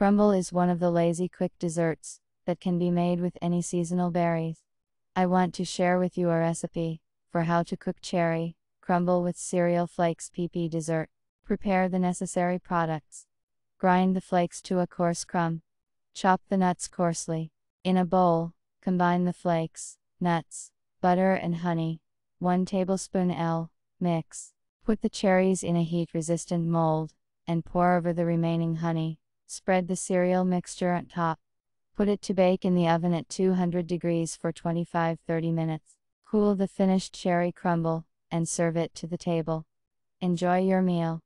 Crumble is one of the lazy quick desserts that can be made with any seasonal berries. I want to share with you a recipe for how to cook cherry crumble with cereal flakes PP dessert. Prepare the necessary products. Grind the flakes to a coarse crumb. Chop the nuts coarsely. In a bowl, combine the flakes, nuts, butter and honey. 1 tablespoon L. Mix. Put the cherries in a heat resistant mold and pour over the remaining honey. Spread the cereal mixture on top. Put it to bake in the oven at 200 degrees for 25 30 minutes. Cool the finished cherry crumble and serve it to the table. Enjoy your meal.